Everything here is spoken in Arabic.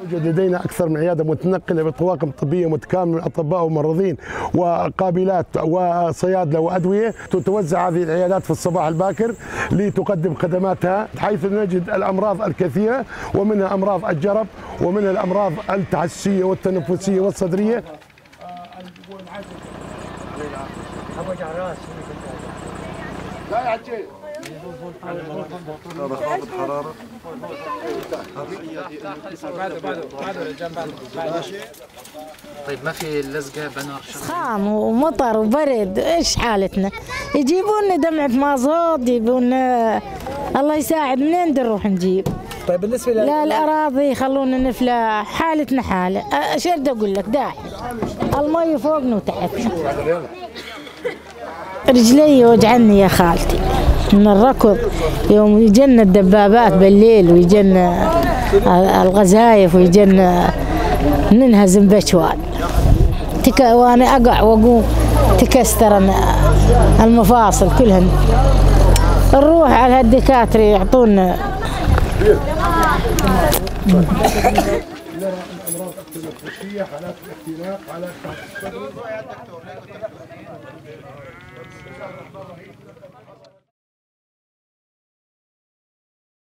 يوجد لدينا أكثر من عيادة متنقلة بطواقم طبية متكاملة من أطباء وممرضين وقابلات وصيادلة وأدوية تتوزع هذه العيادات في الصباح الباكر لتقدم خدماتها حيث نجد الأمراض الكثيرة ومنها أمراض الجرب ومنها الأمراض لا يا عجيب طيب ما في لزقة بنار سخان ومطر وبرد إيش حالتنا؟ يجيبون لنا دمعة مازوت يجيبون لنا- الله يساعد منين نروح نجيب؟ طيب بالنسبة لا الأراضي يخلونا نفلى حالتنا حالة. أ- إيش بدي أقول لك؟ داحي المي فوقنا وتحتنا رجلي وجعني يا خالتي. من الركض يوم يجنا الدبابات بالليل ويجنا الغزايف ويجنا ننهزم بشوال. تك وأنا أقع وأقوم تكسر المفاصل كلها نروح على الدكاتره يعطونا الامراض التنفسيه حالات الاختناق حالات